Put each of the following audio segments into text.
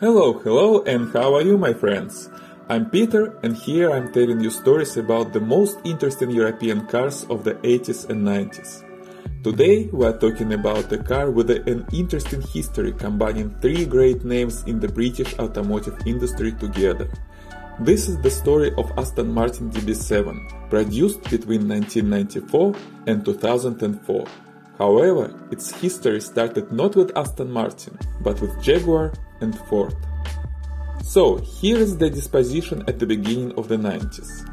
Hello, hello, and how are you, my friends? I'm Peter, and here I'm telling you stories about the most interesting European cars of the 80s and 90s. Today we are talking about a car with an interesting history combining three great names in the British automotive industry together. This is the story of Aston Martin DB7, produced between 1994 and 2004. However, its history started not with Aston Martin, but with Jaguar and Ford. So, here is the disposition at the beginning of the 90s.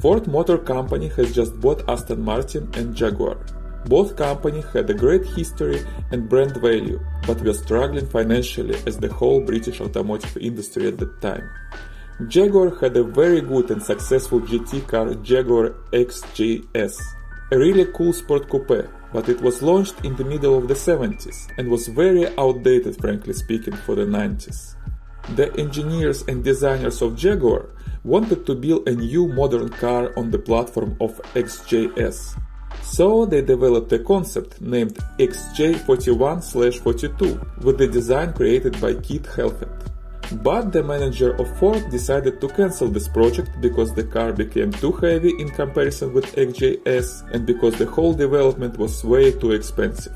Ford Motor Company has just bought Aston Martin and Jaguar. Both companies had a great history and brand value, but were struggling financially as the whole British automotive industry at that time. Jaguar had a very good and successful GT car Jaguar XJS, a really cool sport coupe, but it was launched in the middle of the 70s and was very outdated frankly speaking for the 90s. The engineers and designers of Jaguar wanted to build a new modern car on the platform of XJS. So they developed a concept named XJ41-42 with the design created by Keith Helfet. But the manager of Ford decided to cancel this project because the car became too heavy in comparison with XJS and because the whole development was way too expensive.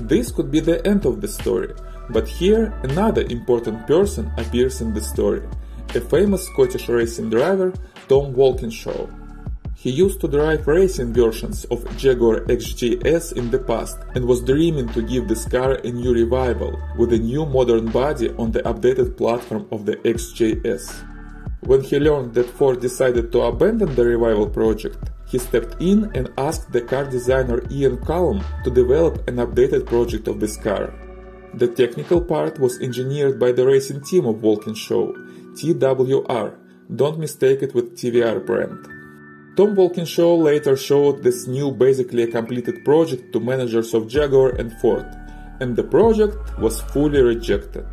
This could be the end of the story, but here another important person appears in the story, a famous Scottish racing driver, Tom Walkinshaw. He used to drive racing versions of Jaguar XJS in the past and was dreaming to give this car a new revival with a new modern body on the updated platform of the XJS. When he learned that Ford decided to abandon the revival project, he stepped in and asked the car designer Ian Callum to develop an updated project of this car. The technical part was engineered by the racing team of Walkinshaw, TWR, don't mistake it with TVR brand. Tom Walkinshaw later showed this new basically a completed project to managers of Jaguar and Ford, and the project was fully rejected.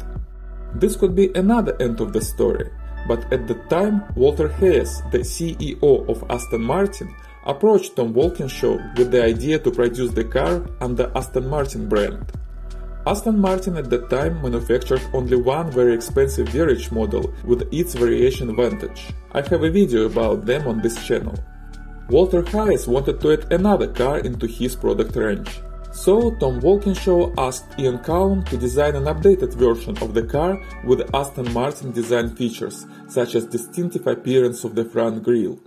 This could be another end of the story, but at the time Walter Hayes, the CEO of Aston Martin, approached Tom Walkinshaw with the idea to produce the car under Aston Martin brand. Aston Martin at that time manufactured only one very expensive Virage model with its variation Vantage. I have a video about them on this channel. Walter Hayes wanted to add another car into his product range. So Tom Walkinshaw asked Ian Callum to design an updated version of the car with Aston Martin design features, such as distinctive appearance of the front grille.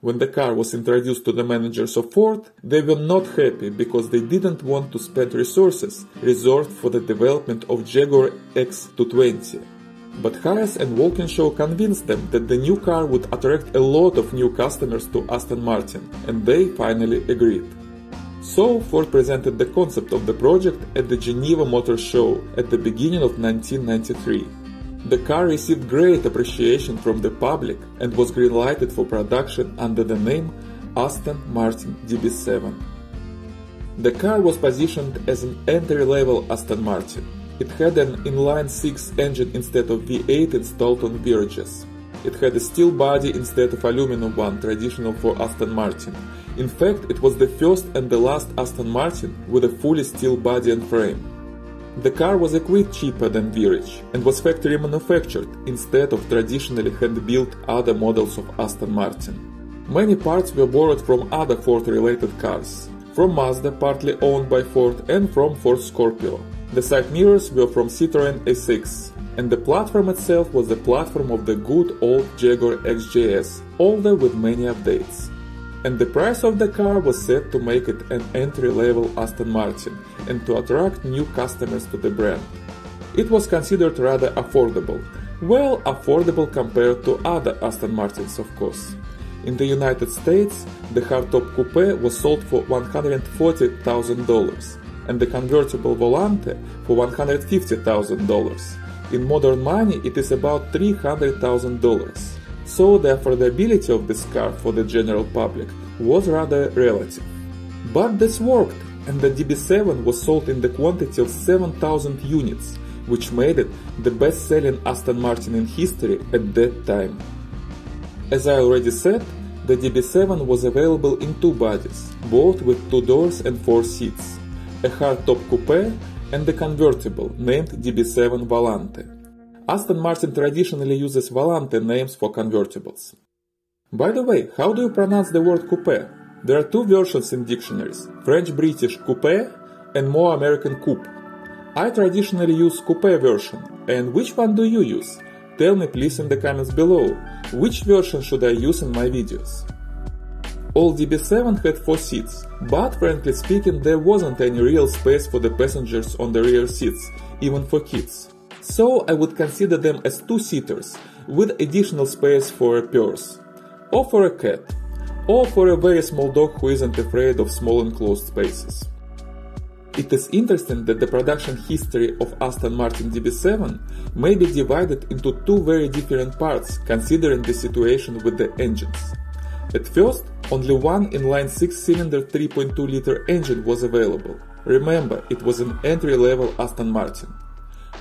When the car was introduced to the managers of Ford, they were not happy because they didn't want to spend resources reserved for the development of Jaguar XJ220. But Hayes and Walkinshaw convinced them that the new car would attract a lot of new customers to Aston Martin, and they finally agreed. So Ford presented the concept of the project at the Geneva Motor Show at the beginning of 1993. The car received great appreciation from the public and was greenlighted for production under the name Aston Martin DB7. The car was positioned as an entry-level Aston Martin, it had an inline-six engine instead of V8 installed on Virages. It had a steel body instead of aluminum one, traditional for Aston Martin. In fact, it was the first and the last Aston Martin with a fully steel body and frame. The car was a quite cheaper than Virage and was factory manufactured instead of traditionally hand-built other models of Aston Martin. Many parts were borrowed from other Ford-related cars, from Mazda partly owned by Ford and from Ford Scorpio. The side mirrors were from Citroën A6, and the platform itself was the platform of the good old Jaguar XJS, older with many updates. And the price of the car was set to make it an entry-level Aston Martin and to attract new customers to the brand. It was considered rather affordable, well affordable compared to other Aston Martins of course. In the United States, the hardtop coupe was sold for $140,000 and the convertible Volante for $150,000. In modern money, it is about $300,000. So the affordability of this car for the general public was rather relative. But this worked, and the DB7 was sold in the quantity of 7,000 units, which made it the best-selling Aston Martin in history at that time. As I already said, the DB7 was available in two bodies, both with two doors and four seats a hardtop coupe and a convertible named DB7 Volante. Aston Martin traditionally uses Volante names for convertibles. By the way, how do you pronounce the word coupe? There are two versions in dictionaries, French-British coupe and more American coupe. I traditionally use coupe version, and which one do you use? Tell me please in the comments below, which version should I use in my videos? All DB7 had 4 seats, but frankly speaking there wasn't any real space for the passengers on the rear seats, even for kids. So I would consider them as two-seaters, with additional space for a purse, or for a cat, or for a very small dog who isn't afraid of small enclosed spaces. It is interesting that the production history of Aston Martin DB7 may be divided into two very different parts considering the situation with the engines. At first, only one inline 6-cylinder 3.2 liter engine was available. Remember, it was an entry-level Aston Martin.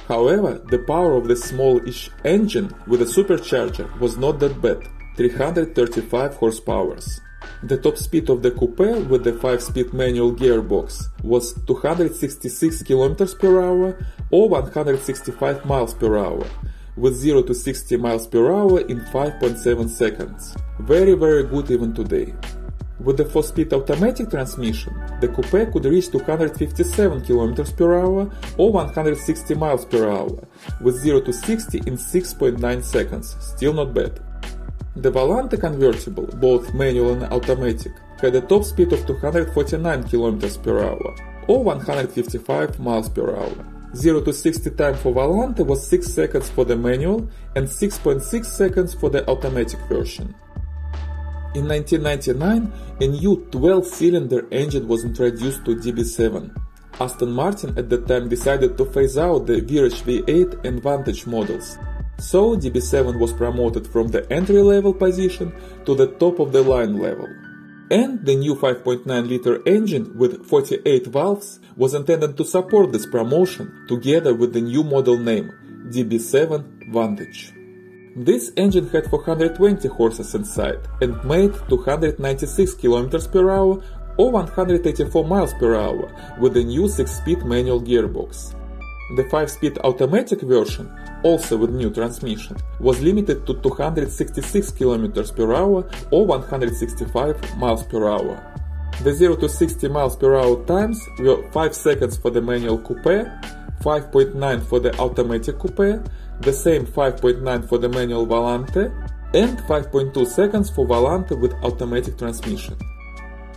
However, the power of the small-ish engine with a supercharger was not that bad, 335 horsepower. The top speed of the coupe with the 5-speed manual gearbox was 266 km per hour or 165 miles per hour, with 0 to 60 miles per hour in 5.7 seconds. Very very good even today. With the 4-speed automatic transmission, the coupe could reach 257 km per hour or 160 miles per hour, with 0 to 60 in 6.9 seconds, still not bad. The Volante convertible, both manual and automatic, had a top speed of 249 km per hour or 155 miles per hour. 0 to 60 time for Volante was 6 seconds for the manual and 6.6 seconds for the automatic version. In 1999, a new 12-cylinder engine was introduced to DB7. Aston Martin at that time decided to phase out the Virage V8 and Vantage models so DB7 was promoted from the entry-level position to the top-of-the-line level. And the new 5.9 liter engine with 48 valves was intended to support this promotion together with the new model name DB7 Vantage. This engine had 420 horses inside and made 296 km per hour or 184 miles per hour with the new 6-speed manual gearbox. The 5-speed automatic version, also with new transmission, was limited to 266 km per hour or 165 miles per hour. The 0 to 60 miles per hour times were 5 seconds for the manual coupe, 5.9 for the automatic coupe, the same 5.9 for the manual Volante, and 5.2 seconds for Volante with automatic transmission.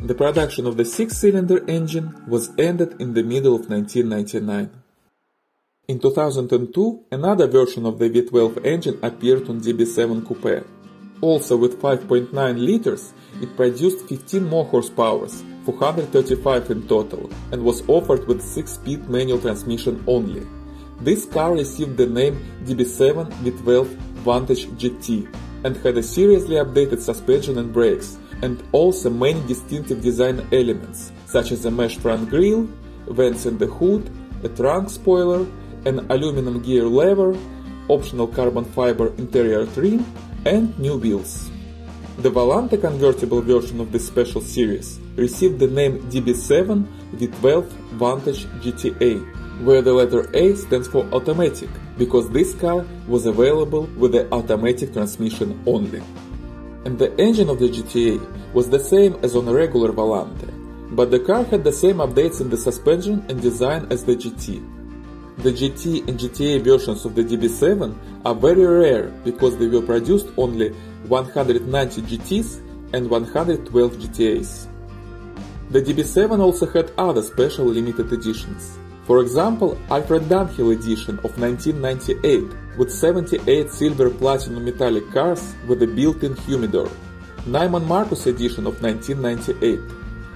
The production of the 6-cylinder engine was ended in the middle of 1999. In 2002, another version of the V12 engine appeared on DB7 Coupe. Also with 5.9 liters, it produced 15 more horsepower, 435 in total, and was offered with 6-speed manual transmission only. This car received the name DB7 V12 Vantage GT and had a seriously updated suspension and brakes, and also many distinctive design elements, such as a mesh front grille, vents in the hood, a trunk spoiler, an aluminum gear lever, optional carbon fiber interior trim, and new wheels. The Volante convertible version of this special series received the name DB7 V12 Vantage GTA, where the letter A stands for automatic, because this car was available with the automatic transmission only. And the engine of the GTA was the same as on a regular Volante, but the car had the same updates in the suspension and design as the GT. The GT and GTA versions of the DB7 are very rare because they were produced only 190 GTs and 112 GTAs. The DB7 also had other special limited editions. For example, Alfred Dunhill edition of 1998 with 78 silver platinum metallic cars with a built-in humidor, Neiman Marcus edition of 1998,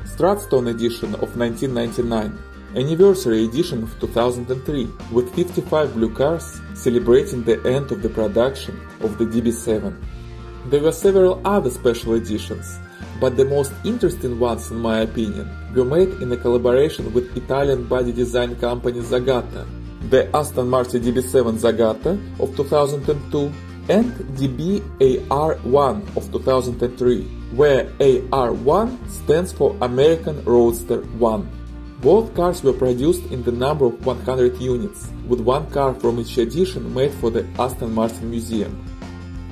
Stratstone edition of 1999, anniversary edition of 2003 with 55 blue cars celebrating the end of the production of the DB7. There were several other special editions, but the most interesting ones in my opinion were made in a collaboration with Italian body design company Zagato, the Aston Martin DB7 Zagato of 2002 and DB AR1 of 2003, where AR1 stands for American Roadster 1. Both cars were produced in the number of 100 units, with one car from each edition made for the Aston Martin Museum.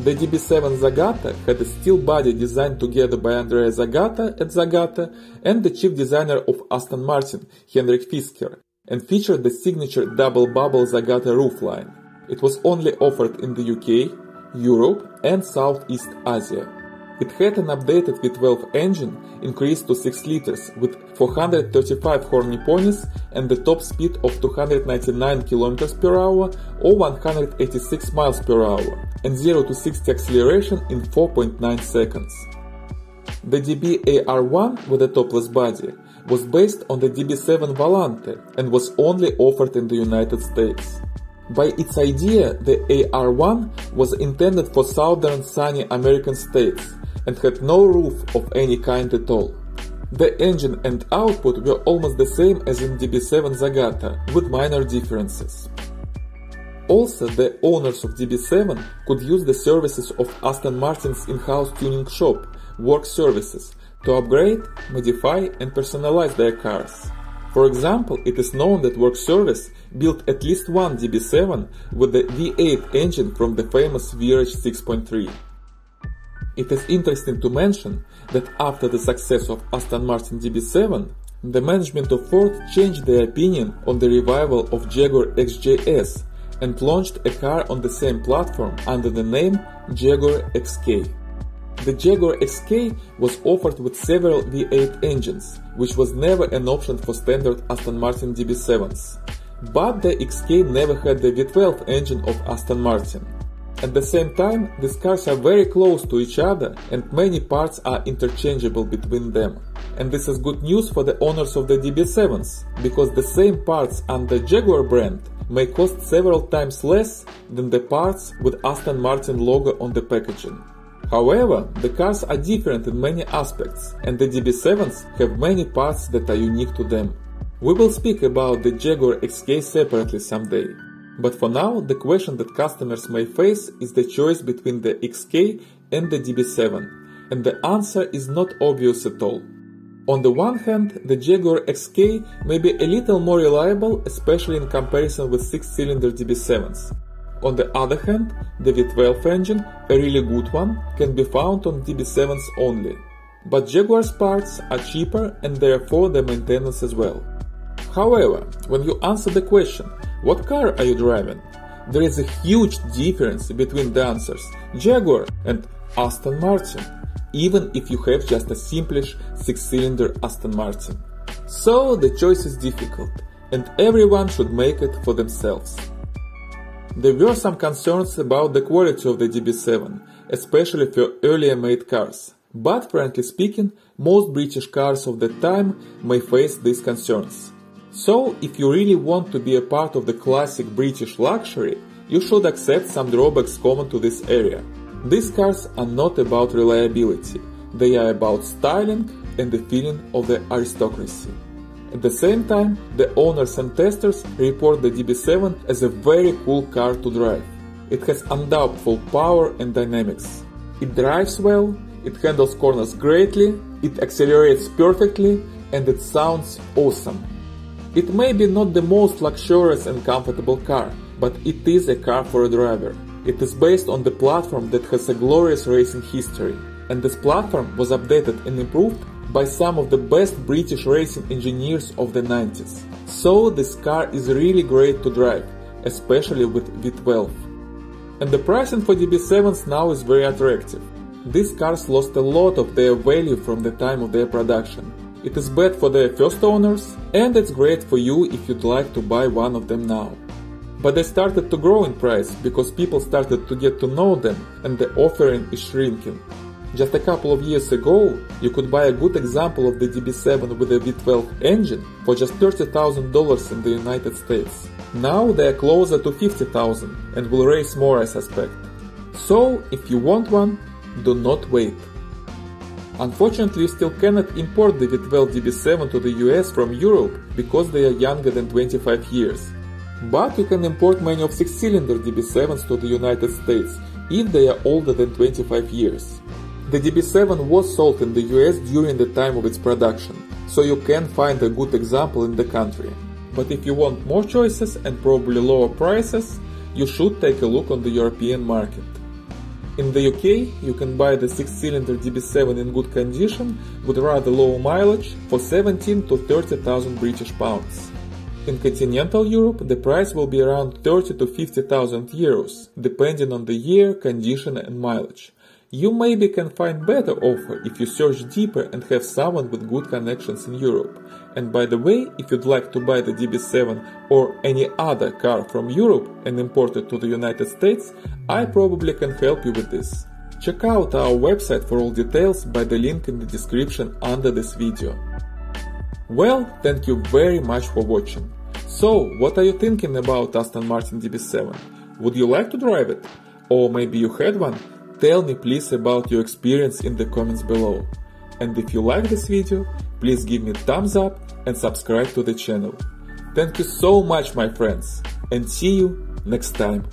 The DB7 Zagato had a steel body designed together by Andrea Zagato at Zagato and the chief designer of Aston Martin, Henrik Fisker, and featured the signature double bubble Zagato roofline. It was only offered in the UK, Europe and Southeast Asia. It had an updated V12 engine increased to 6 liters with 435 horny ponies and the top speed of 299 km per hour or 186 miles per hour and 0 to 60 acceleration in 4.9 seconds. The DB AR1 with a topless body was based on the DB7 Volante and was only offered in the United States. By its idea, the AR1 was intended for southern sunny American states and had no roof of any kind at all. The engine and output were almost the same as in DB7 Zagato, with minor differences. Also, the owners of DB7 could use the services of Aston Martin's in-house tuning shop, Work Services, to upgrade, modify and personalize their cars. For example, it is known that Work Service built at least one DB7 with the V8 engine from the famous VRH 6.3. It is interesting to mention that after the success of Aston Martin DB7, the management of Ford changed their opinion on the revival of Jaguar XJS and launched a car on the same platform under the name Jaguar XK. The Jaguar XK was offered with several V8 engines, which was never an option for standard Aston Martin DB7s. But the XK never had the V12 engine of Aston Martin. At the same time, these cars are very close to each other and many parts are interchangeable between them. And this is good news for the owners of the DB7s, because the same parts under Jaguar brand may cost several times less than the parts with Aston Martin logo on the packaging. However, the cars are different in many aspects, and the DB7s have many parts that are unique to them. We will speak about the Jaguar XK separately someday. But for now, the question that customers may face is the choice between the XK and the DB7, and the answer is not obvious at all. On the one hand, the Jaguar XK may be a little more reliable, especially in comparison with 6-cylinder DB7s. On the other hand, the V12 engine, a really good one, can be found on DB7s only. But Jaguar's parts are cheaper and therefore the maintenance as well. However, when you answer the question, what car are you driving? There is a huge difference between the answers Jaguar and Aston Martin, even if you have just a simplish 6-cylinder Aston Martin. So the choice is difficult, and everyone should make it for themselves. There were some concerns about the quality of the DB7, especially for earlier made cars. But frankly speaking, most British cars of the time may face these concerns. So, if you really want to be a part of the classic British luxury, you should accept some drawbacks common to this area. These cars are not about reliability, they are about styling and the feeling of the aristocracy. At the same time, the owners and testers report the DB7 as a very cool car to drive. It has undoubtful power and dynamics. It drives well, it handles corners greatly, it accelerates perfectly, and it sounds awesome. It may be not the most luxurious and comfortable car, but it is a car for a driver. It is based on the platform that has a glorious racing history, and this platform was updated and improved by some of the best British racing engineers of the 90s. So this car is really great to drive, especially with V12. And the pricing for DB7s now is very attractive. These cars lost a lot of their value from the time of their production, it is bad for their first owners, and it's great for you if you'd like to buy one of them now. But they started to grow in price because people started to get to know them and the offering is shrinking. Just a couple of years ago, you could buy a good example of the DB7 with a V12 engine for just $30,000 in the United States. Now they are closer to 50,000 and will raise more I suspect. So, if you want one, do not wait. Unfortunately, you still cannot import the V12 DB7 to the US from Europe because they are younger than 25 years. But you can import many of 6-cylinder DB7s to the United States if they are older than 25 years. The DB7 was sold in the US during the time of its production, so you can find a good example in the country. But if you want more choices and probably lower prices, you should take a look on the European market. In the UK, you can buy the 6-cylinder DB7 in good condition with rather low mileage for 17 to 30,000 British pounds. In continental Europe, the price will be around 30 to 50,000 euros, depending on the year, condition and mileage. You maybe can find better offer if you search deeper and have someone with good connections in Europe. And by the way, if you'd like to buy the DB7 or any other car from Europe and import it to the United States, I probably can help you with this. Check out our website for all details by the link in the description under this video. Well, thank you very much for watching. So, what are you thinking about Aston Martin DB7? Would you like to drive it? Or maybe you had one? Tell me please about your experience in the comments below. And if you like this video, please give me thumbs up and subscribe to the channel. Thank you so much my friends and see you next time.